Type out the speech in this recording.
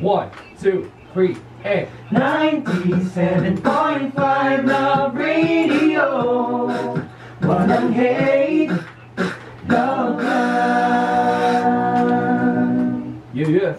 One, two, three, and 97.5 Love Radio. Walang hate, go, go. Yeah, yeah.